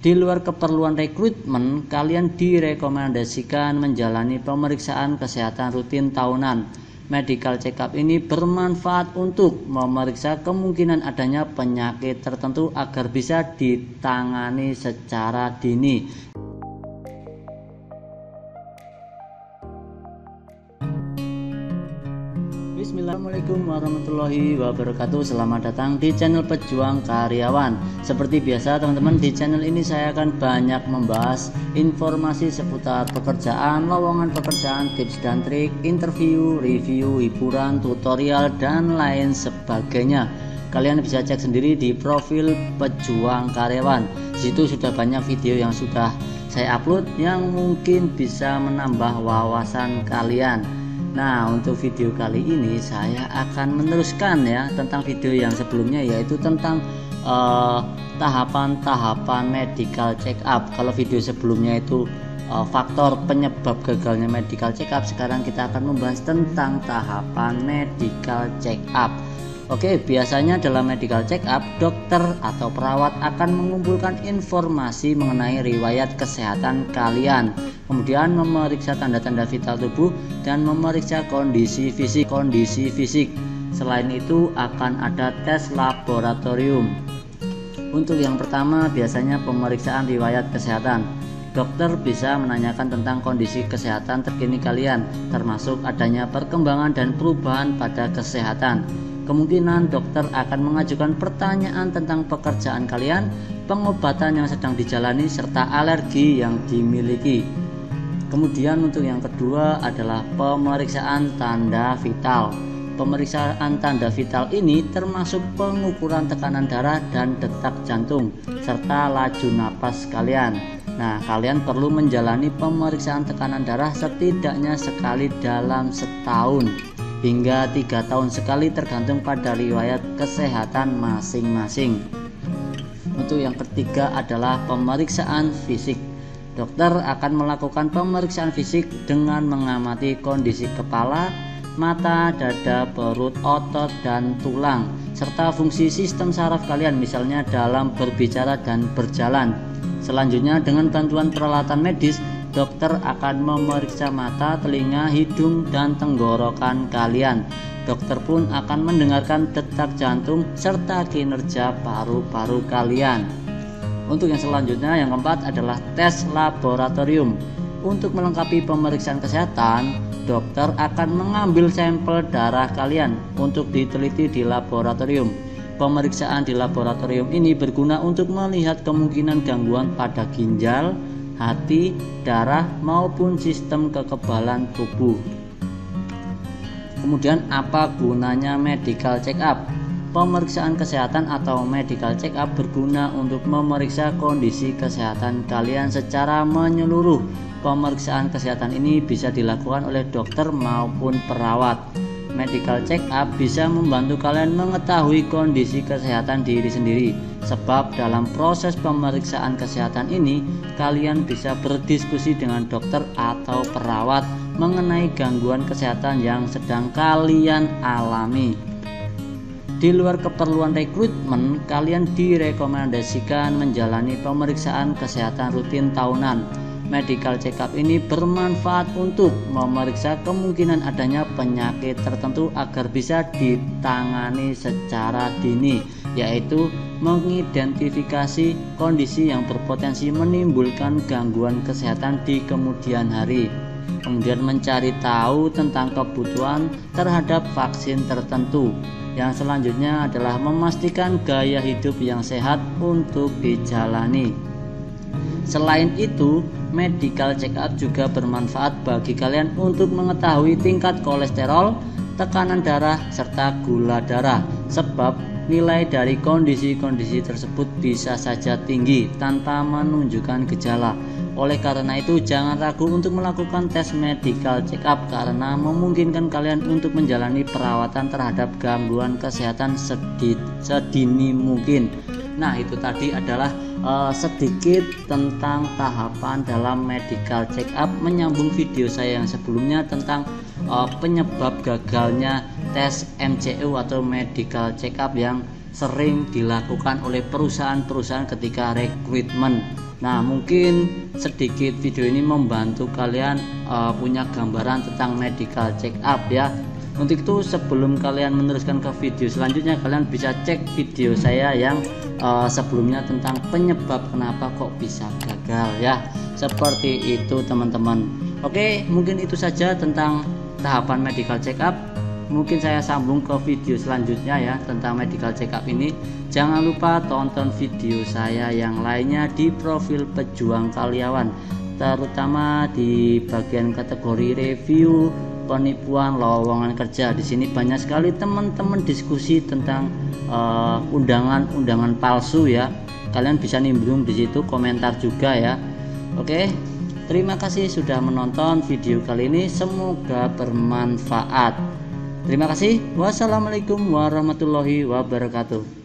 Di luar keperluan rekrutmen, kalian direkomendasikan menjalani pemeriksaan kesehatan rutin tahunan. Medical check-up ini bermanfaat untuk memeriksa kemungkinan adanya penyakit tertentu agar bisa ditangani secara dini. Bismillahirrahmanirrahim. Warahmatullahi wabarakatuh. Selamat datang di channel Pejuang Karyawan. Seperti biasa teman-teman di channel ini saya akan banyak membahas informasi seputar pekerjaan, lowongan pekerjaan, tips dan trik, interview, review, hiburan, tutorial, dan lain sebagainya. Kalian bisa cek sendiri di profil Pejuang Karyawan. Situ sudah banyak video yang sudah saya upload yang mungkin bisa menambah wawasan kalian Nah untuk video kali ini saya akan meneruskan ya tentang video yang sebelumnya yaitu tentang eh, tahapan-tahapan uh, medical check up. Kalau video sebelumnya itu uh, faktor penyebab gagalnya medical check up sekarang kita akan membahas tentang tahapan medical check up Oke, biasanya dalam medical check up, dokter atau perawat akan mengumpulkan informasi mengenai riwayat kesehatan kalian, kemudian memeriksa tanda-tanda vital tubuh dan memeriksa kondisi fisik kondisi fisik. Selain itu akan ada tes laboratorium. Untuk yang pertama biasanya pemeriksaan riwayat kesehatan. Dokter bisa menanyakan tentang kondisi kesehatan terkini kalian, termasuk adanya perkembangan dan perubahan pada kesehatan kemungkinan dokter akan mengajukan pertanyaan tentang pekerjaan kalian, pengobatan yang sedang dijalani, serta alergi yang dimiliki. Kemudian untuk yang kedua adalah pemeriksaan tanda vital. Pemeriksaan tanda vital ini termasuk pengukuran tekanan darah dan detak jantung serta laju napas kalian. Nah, kalian perlu menjalani pemeriksaan tekanan darah setidaknya sekali dalam setahun hingga tiga tahun sekali tergantung pada riwayat kesehatan masing-masing. Untuk yang ketiga adalah pemeriksaan fisik. Dokter akan melakukan pemeriksaan fisik dengan mengamati kondisi kepala, mata, dada, perut, otot, dan tulang, serta fungsi sistem saraf kalian misalnya dalam berbicara dan berjalan. Selanjutnya dengan bantuan peralatan medis, dokter akan memeriksa mata, telinga, hidung, dan tenggorokan kalian. Dokter pun akan mendengarkan detak jantung serta kinerja paru-paru kalian. Untuk yang selanjutnya, yang keempat adalah tes laboratorium. Untuk melengkapi pemeriksaan kesehatan, dokter akan mengambil sampel darah kalian untuk diteliti di laboratorium. Pemeriksaan di laboratorium ini berguna untuk melihat kemungkinan gangguan pada ginjal, hati, darah maupun sistem kekebalan tubuh. Kemudian apa gunanya medical check up? Pemeriksaan kesehatan atau medical check up berguna untuk memeriksa kondisi kesehatan kalian secara menyeluruh. Pemeriksaan kesehatan ini bisa dilakukan oleh dokter maupun perawat. Medical check up bisa membantu kalian mengetahui kondisi kesehatan diri sendiri sebab dalam proses pemeriksaan kesehatan ini kalian bisa berdiskusi dengan dokter atau perawat mengenai gangguan kesehatan yang sedang kalian alami. Di luar keperluan rekrutmen, kalian direkomendasikan menjalani pemeriksaan kesehatan rutin tahunan medical check-up ini bermanfaat untuk memeriksa kemungkinan adanya penyakit tertentu agar bisa ditangani secara dini, yaitu mengidentifikasi kondisi yang berpotensi menimbulkan gangguan kesehatan di kemudian hari. Kemudian mencari tahu tentang kebutuhan terhadap vaksin tertentu. Yang selanjutnya adalah memastikan gaya hidup yang sehat untuk dijalani. Selain itu, medical check up juga bermanfaat bagi kalian untuk mengetahui tingkat kolesterol, tekanan darah, serta gula darah. Sebab nilai dari kondisi-kondisi tersebut bisa saja tinggi tanpa menunjukkan gejala. Oleh karena itu, jangan ragu untuk melakukan tes medical check up karena memungkinkan kalian untuk menjalani perawatan terhadap gangguan kesehatan sedini mungkin. Nah, itu tadi adalah uh, sedikit tentang tahapan dalam medical check up menyambung video saya yang sebelumnya tentang uh, penyebab gagalnya tes MCU atau medical check up yang sering dilakukan oleh perusahaan-perusahaan ketika rekrutmen Nah, mungkin sedikit video ini membantu kalian uh, punya gambaran tentang medical check up ya. Untuk itu sebelum kalian meneruskan ke video selanjutnya, kalian bisa cek video saya yang uh, sebelumnya tentang penyebab kenapa kok bisa gagal ya. Seperti itu teman-teman. Oke, mungkin itu saja tentang tahapan medical check up mungkin saya sambung ke video selanjutnya ya tentang medical check up ini jangan lupa tonton video saya yang lainnya di profil pejuang karyawan terutama di bagian kategori review penipuan lowongan kerja. Di sini banyak sekali teman-teman diskusi tentang uh, undangan-undangan palsu ya. Kalian bisa nimbrung di situ komentar juga ya. Oke terima kasih sudah menonton video kali ini. Semoga bermanfaat. Terima kasih. Wassalamualaikum warahmatullahi wabarakatuh.